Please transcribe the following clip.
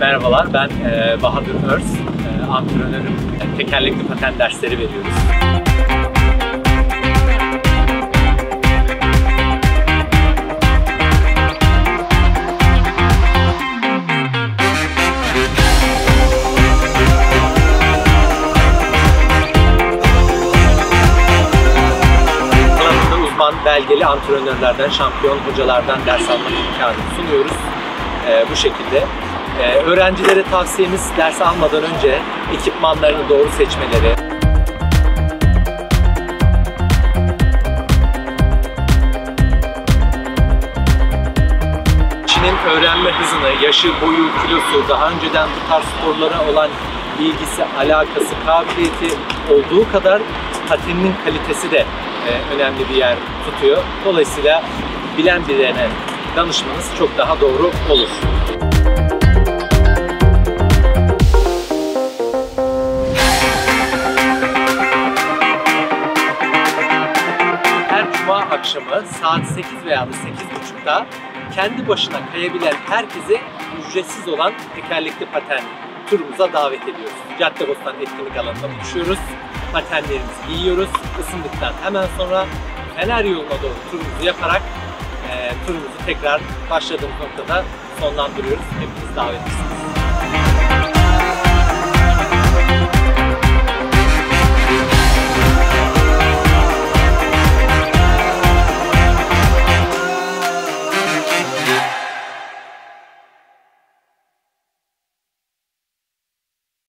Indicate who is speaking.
Speaker 1: Merhabalar, ben e, Bahadır Örs, e, antrenörüm. E, tekerlekli paten dersleri veriyoruz. Uzman belgeli antrenörlerden, şampiyon hocalardan ders almak imkanı sunuyoruz. E, bu şekilde. E, öğrencilere tavsiyemiz ders almadan önce ekipmanlarını doğru seçmeleri, kişinin öğrenme hızını, yaşı, boyu, kilosu, daha önceden bu tarz sporlara olan ilgisi, alakası, kabiliyeti olduğu kadar pateninin kalitesi de e, önemli bir yer tutuyor. Dolayısıyla bilen birine danışmanız çok daha doğru olur. Akşamı saat 8 veya da 8.30'da kendi başına kayabilen herkese ücretsiz olan tekerlekli paten turumuza davet ediyoruz. Caddebostan etkinlik alanında buluşuyoruz. Patenlerimizi giyiyoruz. Isındıktan hemen sonra Fener yoluna doğru turumuzu yaparak e, turumuzu tekrar başladığımız noktada sonlandırıyoruz. Hepiniz davetlisiniz.